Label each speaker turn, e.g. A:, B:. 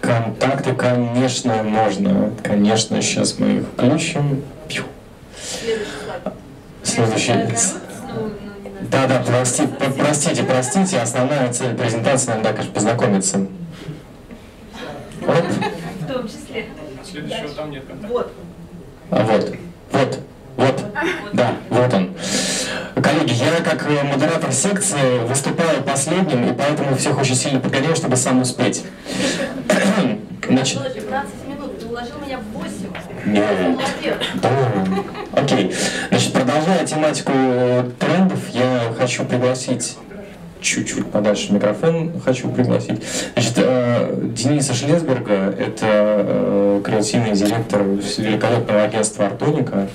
A: Контакты, конечно, можно. Конечно, сейчас мы их включим. Пью. Следующий. Да, да, прости, простите, простите. Основная цель презентации, нам, да, конечно, познакомиться.
B: Оп. В том числе.
C: Следующего там нет контакта.
B: Вот.
A: А вот, Коллеги, я как э, модератор секции выступаю последним, и поэтому всех очень сильно подгоняю, чтобы сам успеть.
B: Значит... 15 минут, ты уложил меня в 8.
A: Нет. Да. Окей. Значит, продолжая тематику трендов, я хочу пригласить чуть-чуть подальше микрофон хочу пригласить. Значит, э, Дениса Шлесберга, это э, креативный директор великолепного агентства Артоника.